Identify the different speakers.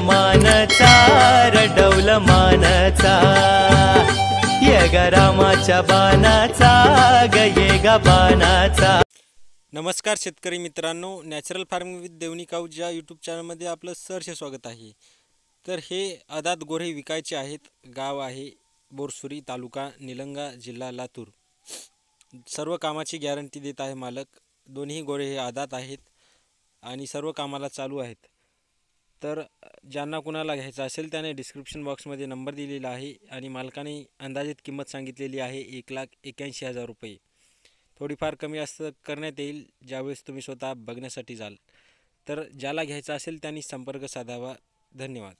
Speaker 1: मानचा रडवल मानचा. ये ग रामाच्या बाणाचा ग ये बाणाचा.
Speaker 2: नमस्कार शेतकरी मित्रांनो natural farming with Deoni cows या यूट्यूब चॅनलमध्ये आपलं सरसे स्वागत आहे. तर हे अदात गोरे विकायचे आहेत गाव आहे बोरसुरी तालुका निलंगा जिल्हा लातूर. सर्व कामाची गॅरंटी देत आहे मालक. दोन्ही गोरे हे आदात आहेत आणि सर्व कामाला चालू आहेत. तर ज्यांना कुणाला घ्यायचं असेल त्याने डिस्क्रिप्शन बॉक्समध्ये नंबर दिलेला आहे आणि मालकाने अंदाजित किंमत सांगितलेली आहे एक लाख एक्याऐंशी हजार रुपये. थोडीफार कमी जास्त करण्यात येईल ज्यावेळेस तुम्ही स्वतः बघण्यासाठी जाल. तर ज्याला घ्यायचं असेल त्यांनी संपर्क साधावा. धन्यवाद.